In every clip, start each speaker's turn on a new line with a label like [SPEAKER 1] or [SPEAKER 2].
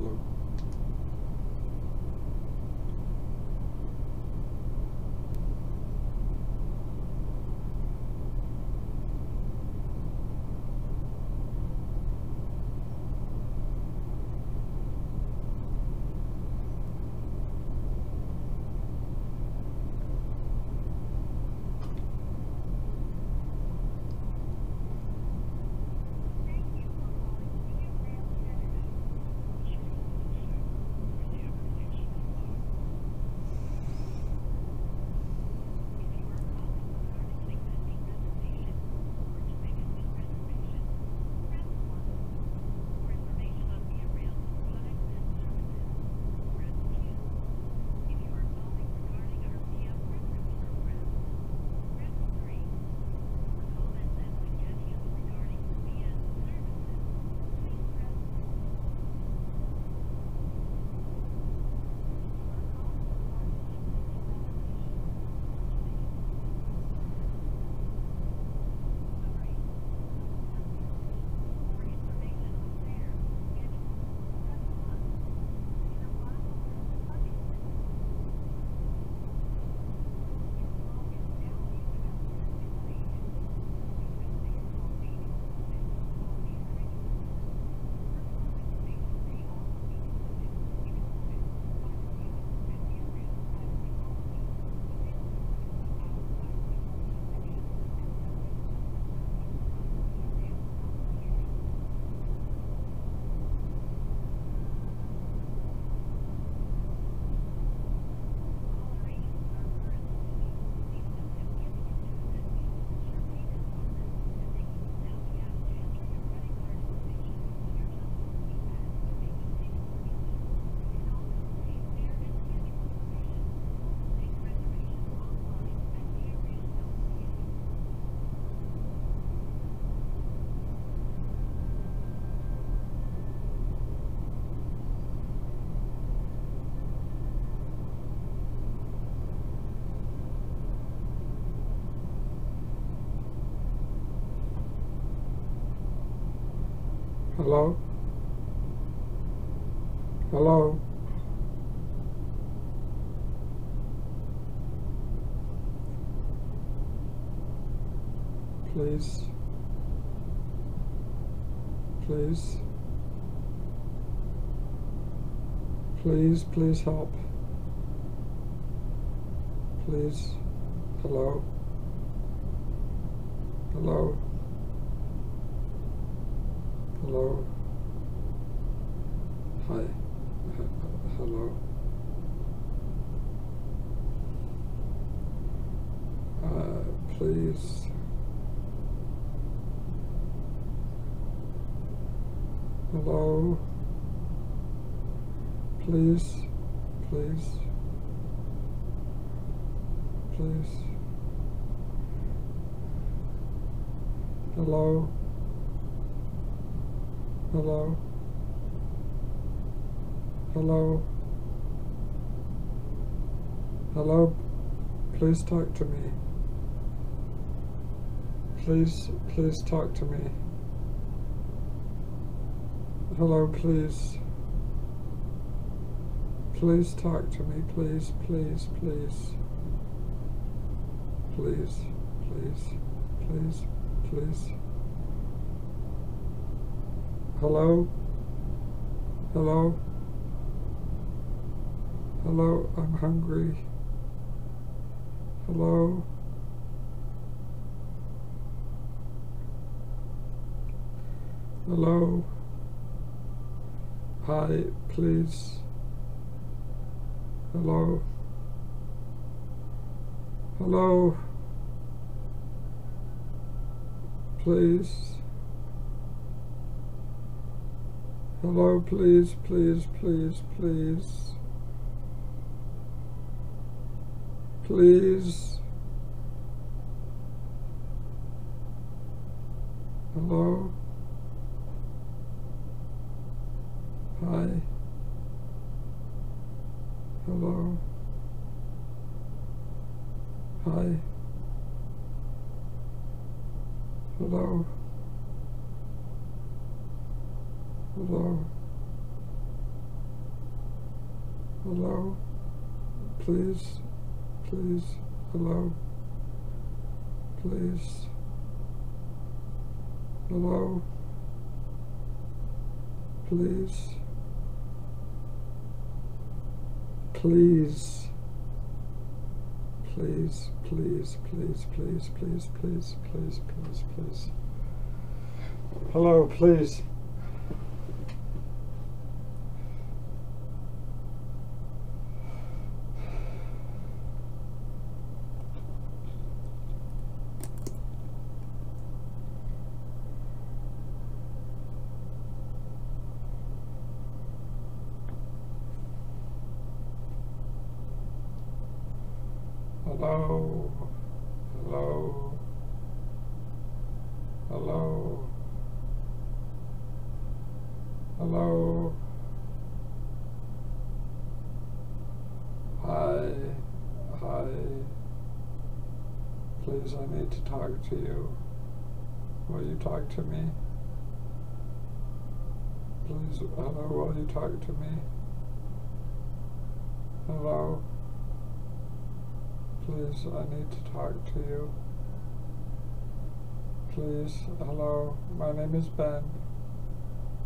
[SPEAKER 1] Hello. Hello? Hello? Please. Please. Please, please help. Please. Hello? Hello? Hello? Hi. H- hello? Uh, please. Hello? Please, please, please. Hello? Hello? Hello? Hello? Please talk to me. Please, please talk to me. Hello, please. Please talk to me, please, please, please. Please, please, please, please. Hello? Hello? Hello, I'm hungry. Hello? Hello? Hi, please. Hello? Hello? Please? Hello, please, please, please, please. Please. Hello? Hi. Hello. Hi. Hello. Hello.
[SPEAKER 2] Hello? Please? Please? Hello? Please? Hello? Please? Please? Please, please, please, please, please, please, please, please, please. Hello, please. Hello? Hello? Hello? Hello? Hi? Hi? Please, I need to talk to you. Will you talk to me? Please, hello, will you talk to me? Hello? Please, I need to talk to you. Please, hello, my name is Ben.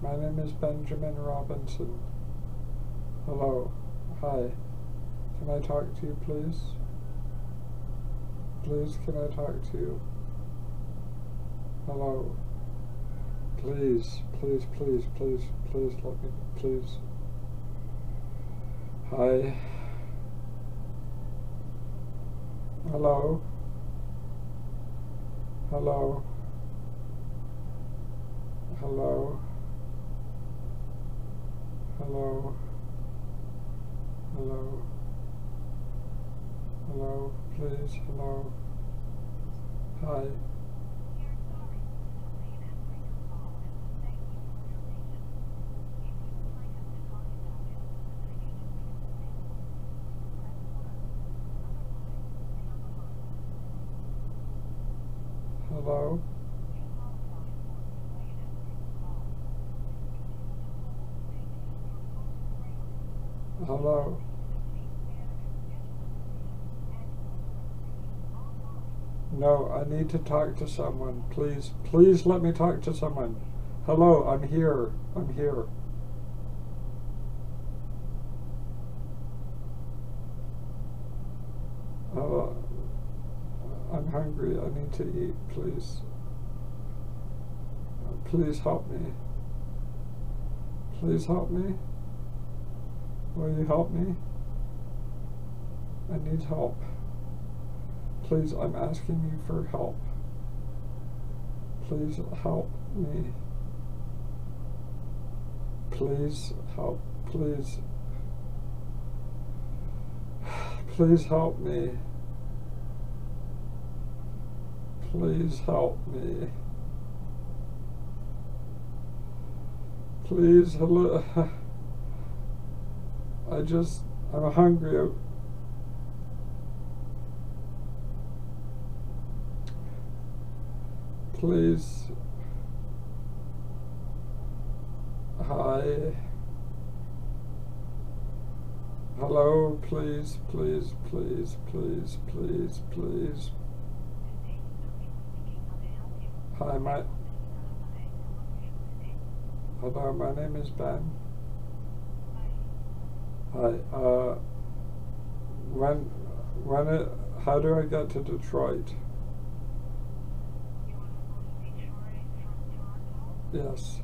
[SPEAKER 2] My name is Benjamin Robinson. Hello, hi. Can I talk to you, please? Please, can I talk to you? Hello. Please, please, please, please, please let me, please. Hi. Hello? Hello? Hello? Hello? Hello? Hello? Please? Hello? Hi? Hello? Hello? No, I need to talk to someone. Please, please let me talk to someone. Hello, I'm here. I'm here. Hello. I'm hungry. I need to eat, please. Uh, please help me. Please help me. Will you help me? I need help. Please, I'm asking you for help. Please help me. Please help. Please. Please help me. Please help me. Please, hello. I just, I'm hungry. Please. Hi. Hello, please, please, please, please, please, please. Hi, my. Hello, my name is Ben. Hi. Uh, when, when it, how do I get to Detroit? Yes.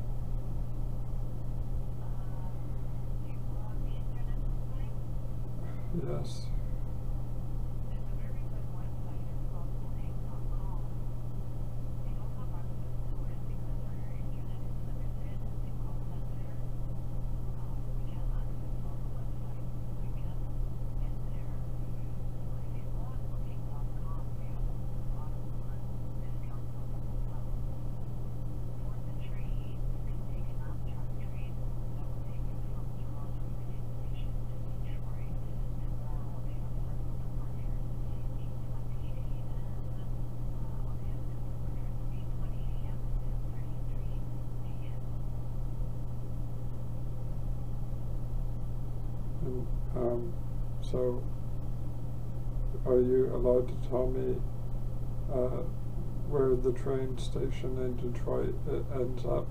[SPEAKER 1] Um, so, are you allowed to tell me uh, where the train station in Detroit it ends up?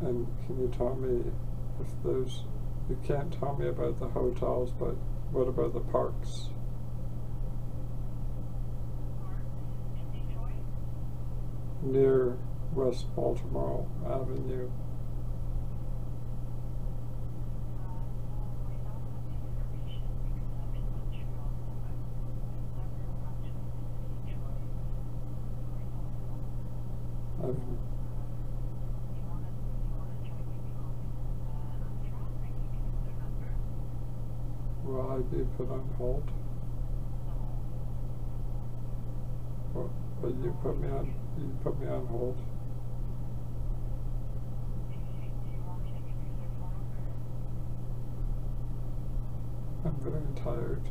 [SPEAKER 1] And can you tell me if there's, you can't tell me about the hotels, but what about the parks? Near West Baltimore Avenue. Will I be put on hold? Or you put me on, you put me on hold? I'm very tired.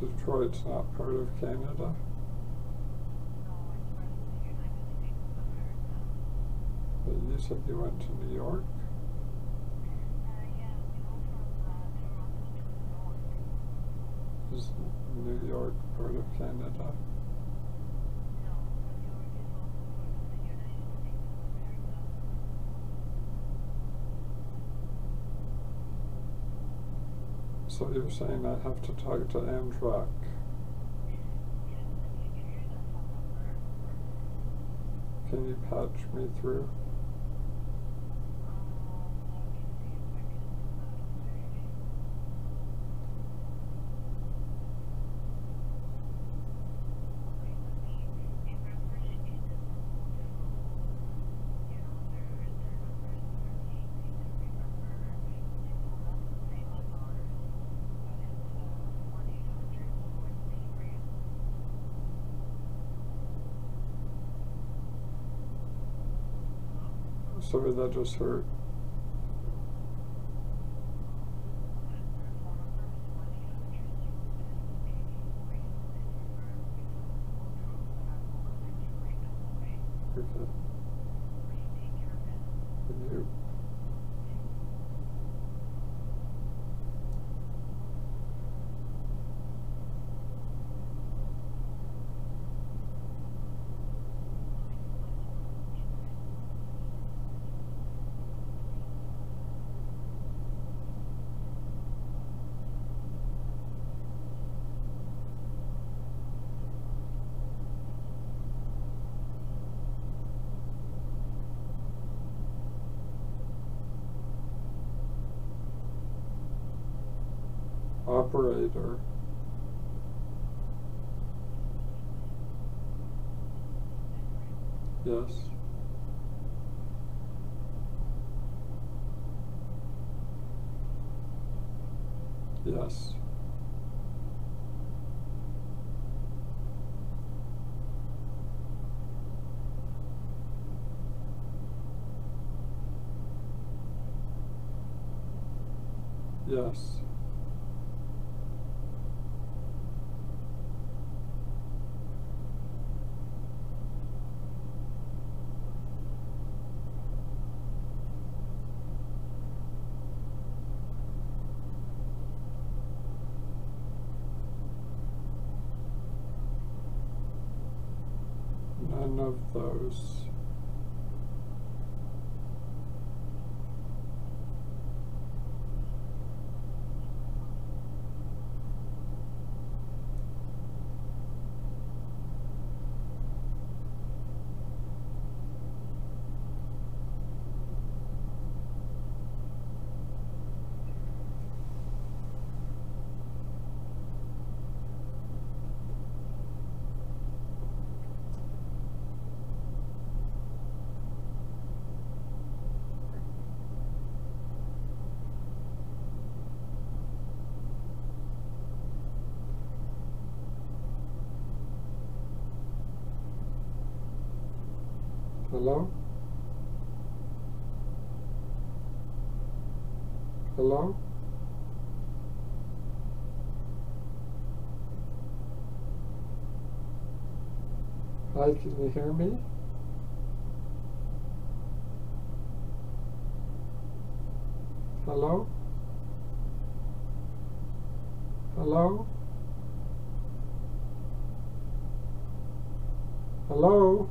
[SPEAKER 1] Detroit's not part of Canada. But you said you went to New York? Is New York part of Canada? So you're saying I have to talk to Amtrak? Can you patch me through? That just hurt. Okay. You. Operator. Yes. Yes. Yes.
[SPEAKER 2] One of those. Hello? Hello? Hi, can you hear me? Hello? Hello? Hello?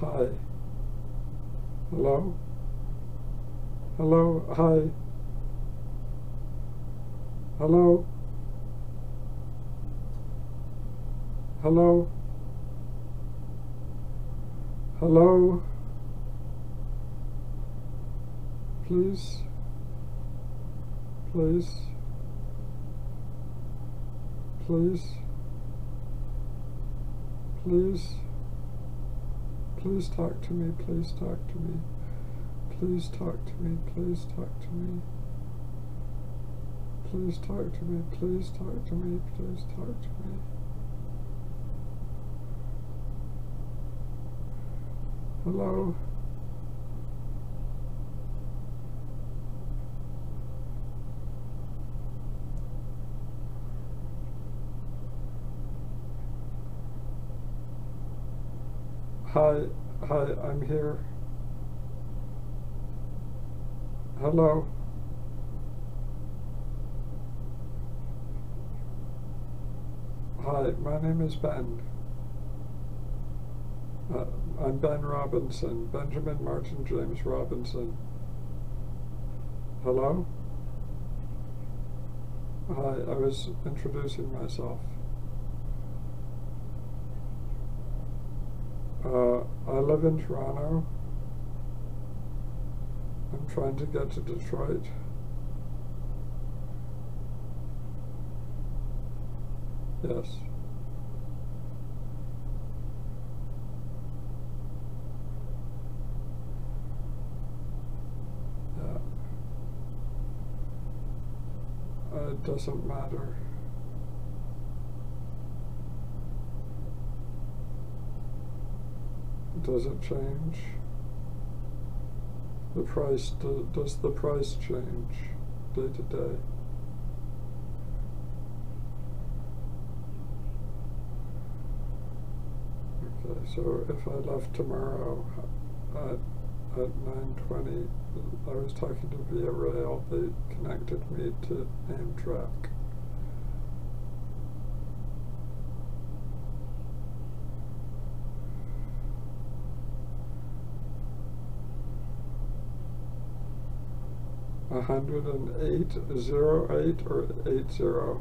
[SPEAKER 2] Hi. Hello? Hello? Hi. Hello? Hello? Hello? Please? Please? Please? Please? Please talk to me, please talk to me. Please talk to me, please talk to me. Please talk to me, please talk to me, please talk to me. Hello? Hi, hi, I'm here. Hello? Hi, my name is Ben. Uh, I'm Ben Robinson, Benjamin Martin James Robinson. Hello? Hi, I was introducing myself. Uh, I live in Toronto. I'm trying to get to Detroit. Yes. Yeah. Uh, it doesn't matter. Does it change? The price, do, does the price change day to day? Okay, so if I left tomorrow at, at 9.20, I was talking to Via Rail, they connected me to Amtrak. A hundred and eight, zero eight, or eight zero?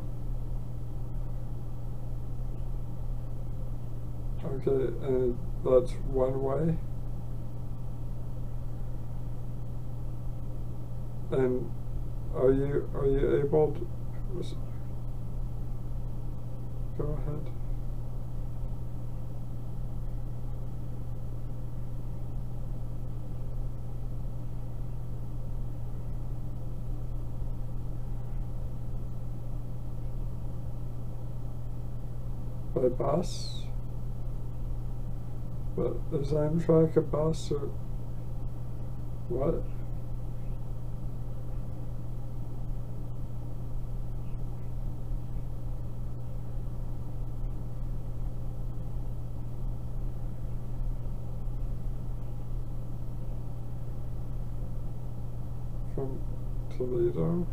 [SPEAKER 2] Okay, and that's one way? And are you, are you able to, go ahead. bus, but is Amtrak a bus or what? From Toledo.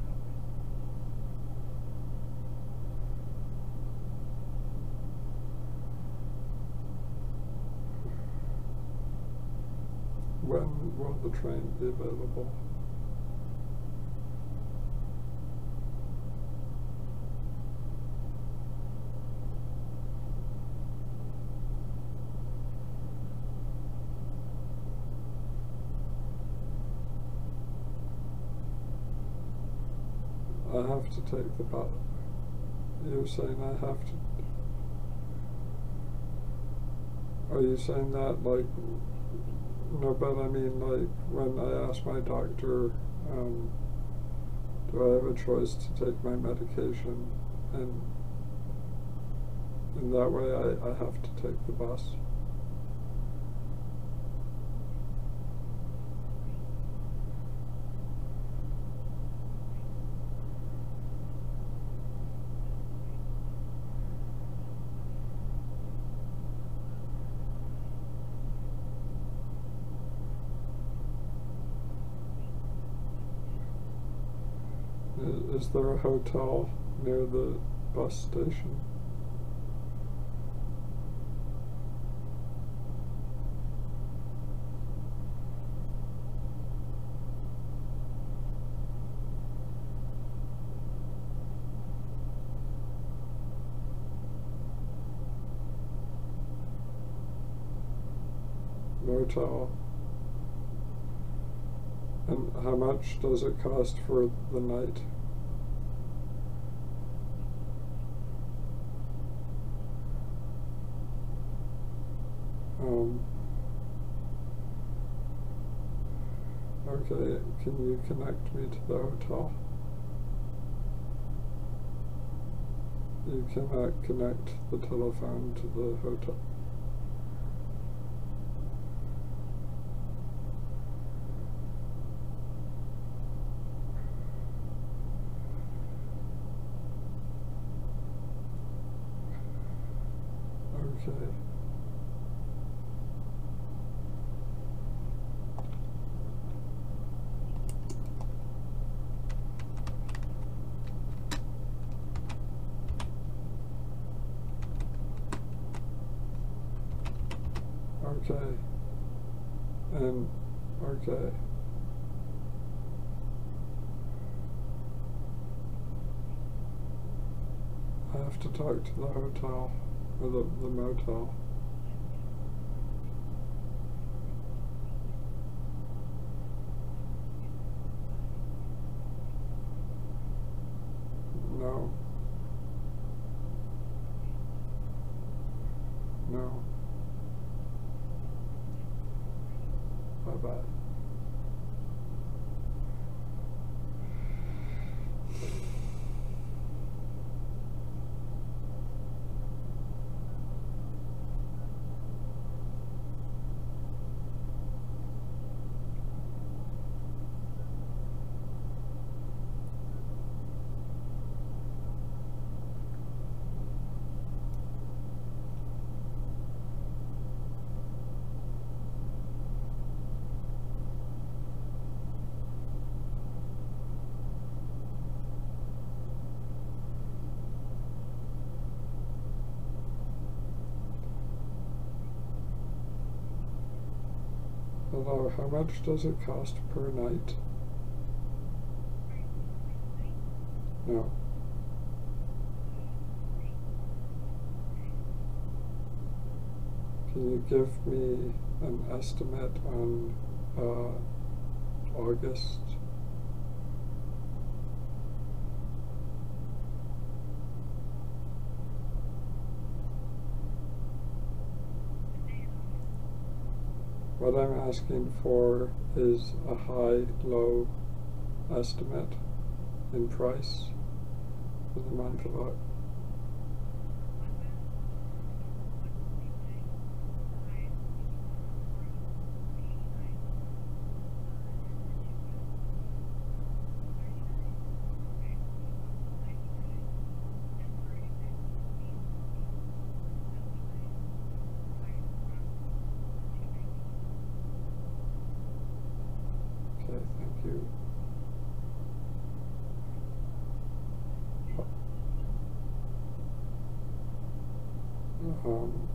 [SPEAKER 2] The train be available? I have to take the bus. You're saying I have to. Are you saying that like? No, but I mean like when I asked my doctor, um, do I have a choice to take my medication, and in that way I, I have to take the bus. Is, is there a hotel near the bus station? Motel. And how much does it cost for the night? Um, okay, can you connect me to the hotel? You cannot connect the telephone to the hotel. Okay. And, okay. I have to talk to the hotel, or the, the motel. No. No. Bye bye. How much does it cost per night? No. Can you give me an estimate on uh, August? What I'm asking for is a high-low estimate in price for the month of cute. Um, uh-huh.